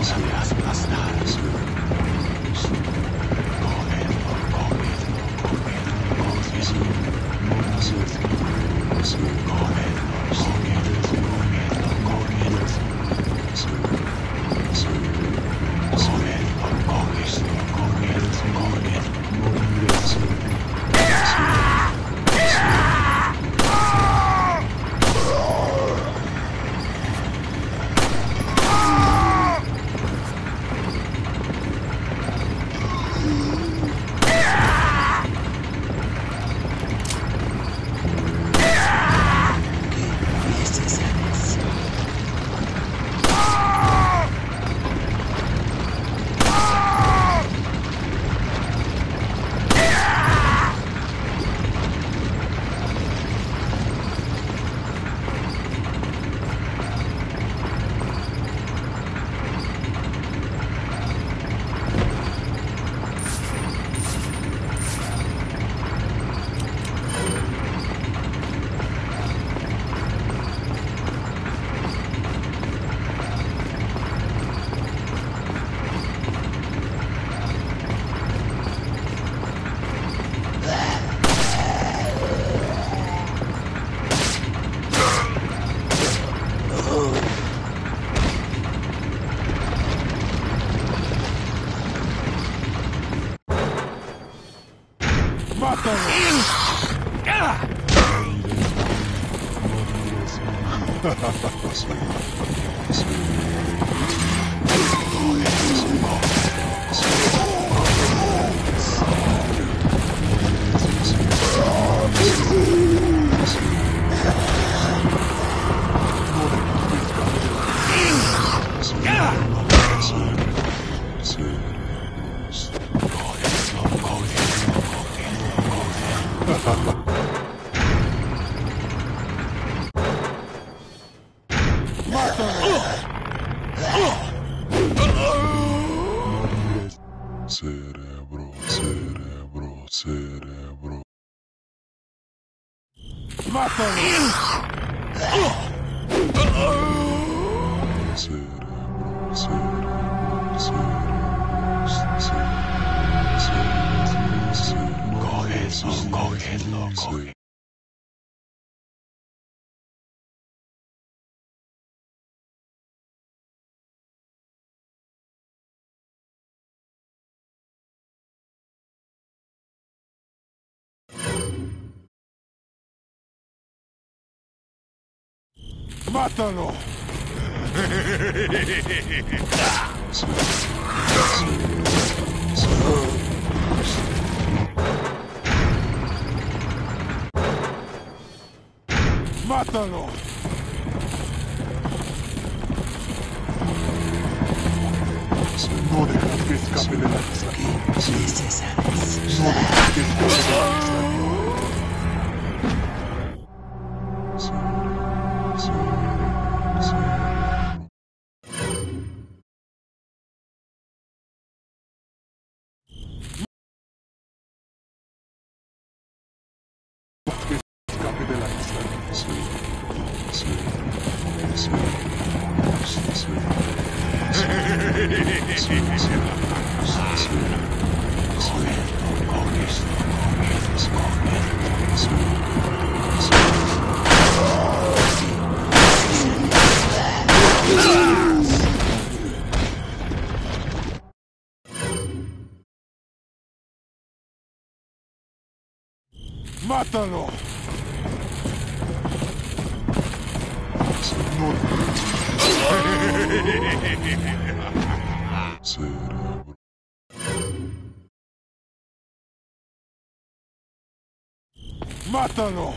Cerebro, Cerebro, cerebro, cerebro. Cógelo, cógelo, cógelo. ¡Mátalo! ¡Mátalo! No dejes que escape de la vista. No dejes que escape de la ¡Mátalo! Cerebro. ¡Mátalo!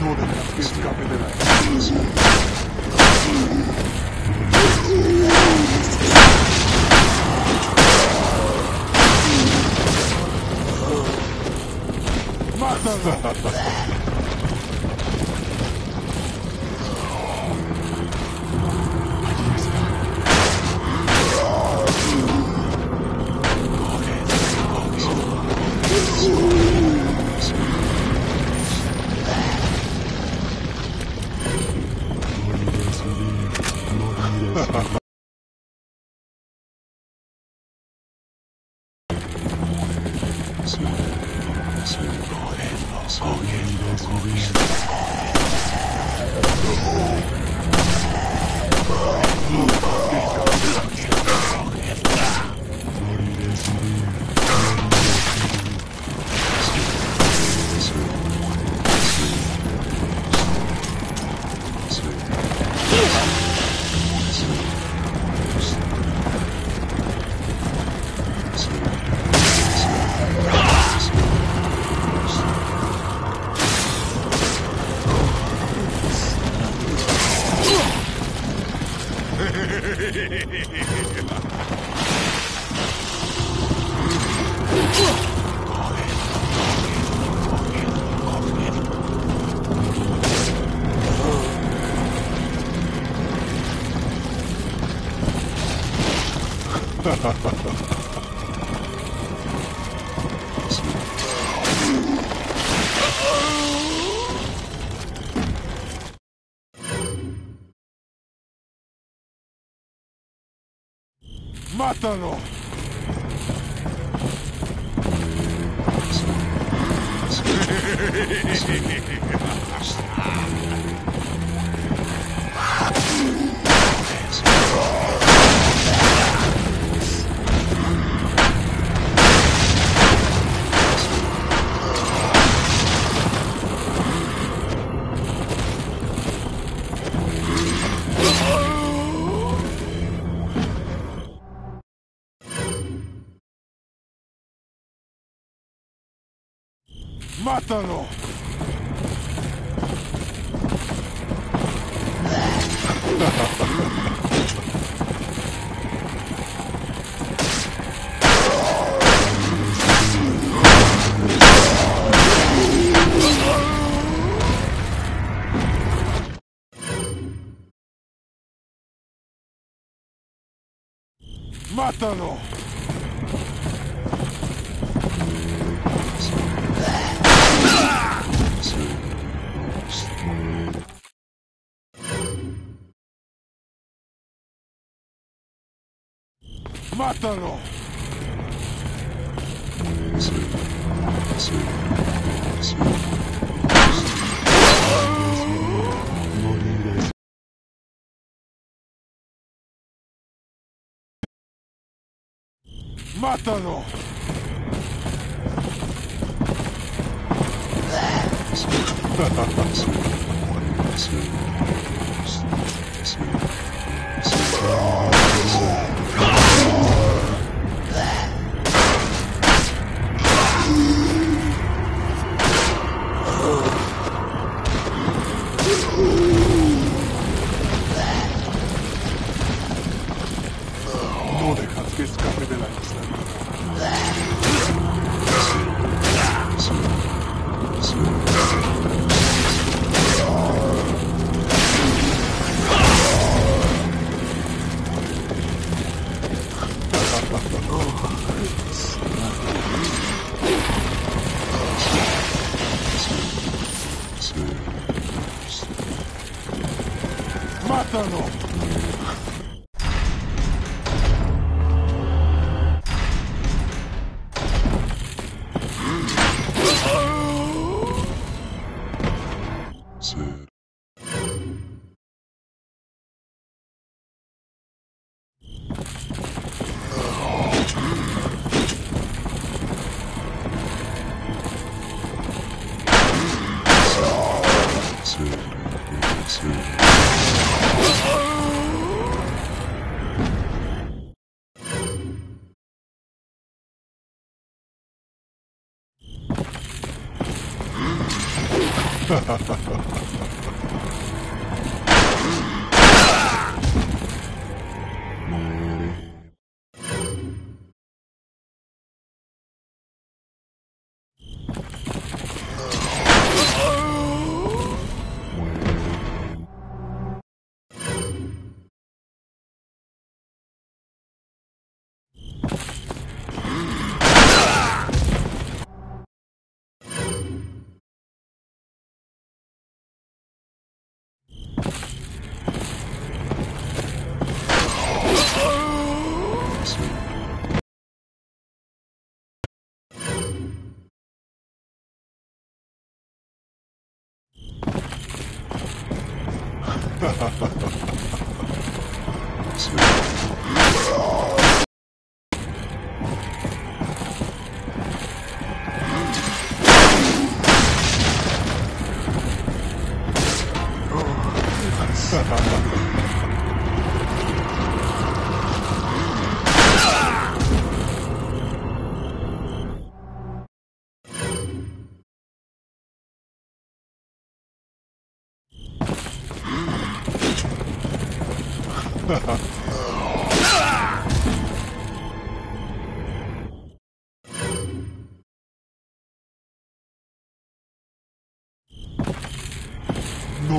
No debemos que escape de la... ハハハハ。¡Mátalo! ¡Mátalo! ¡Mátalo! ¡Mátalo! ¡Mátalo! 方で駆けつかめてないさ。すか ha ha ha ha ha Sweet. No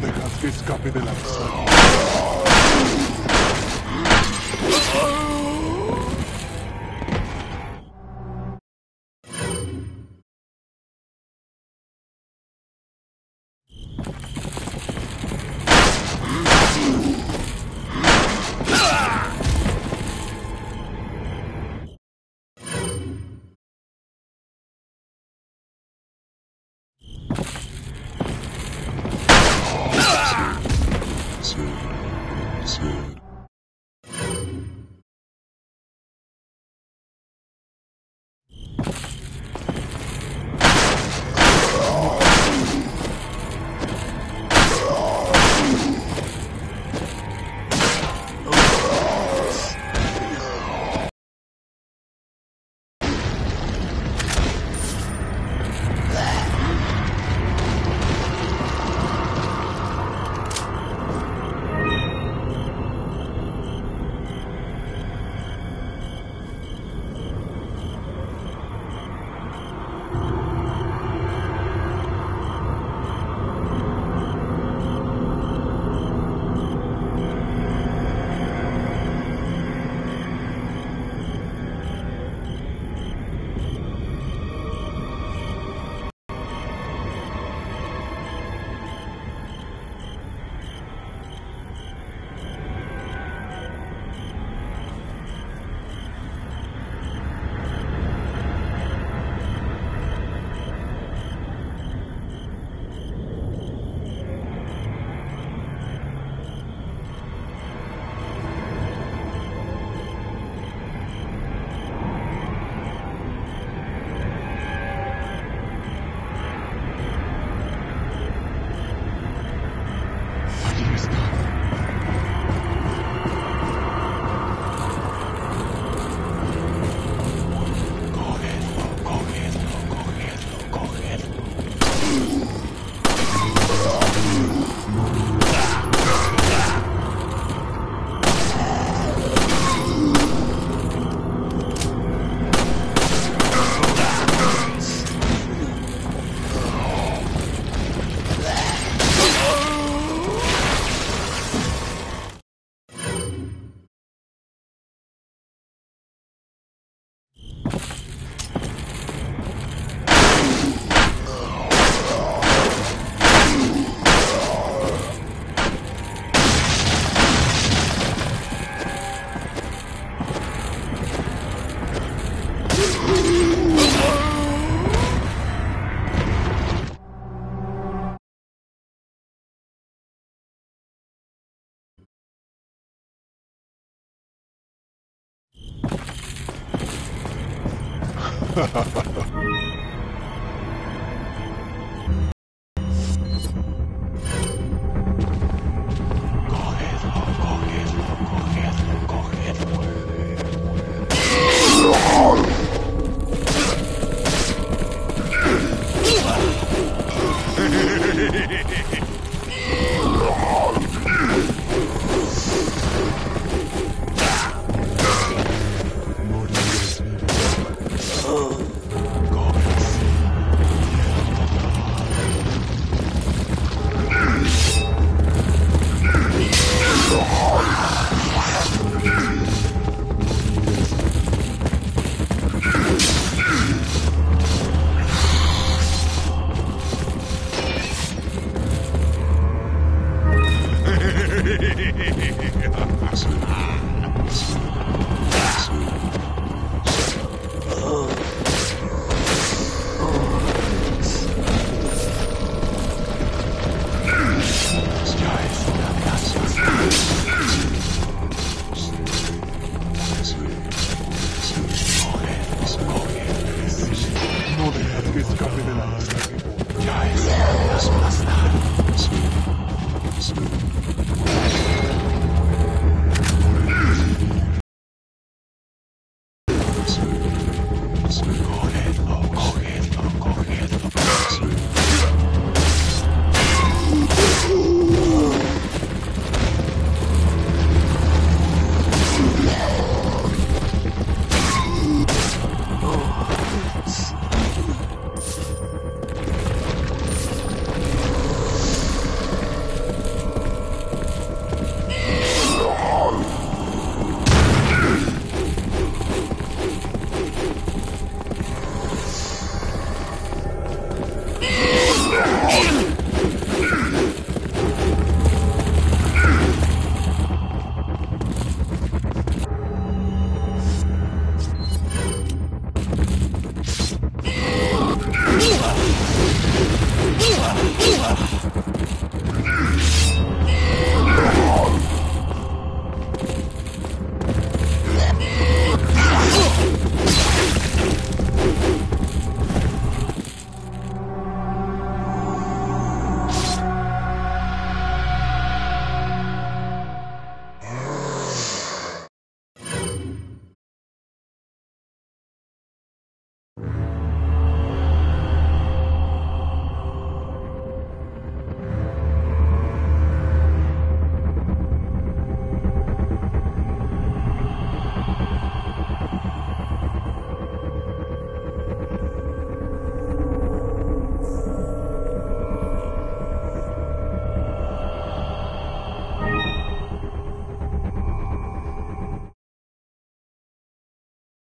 dejas que escape de la masacre. Ha ha ha.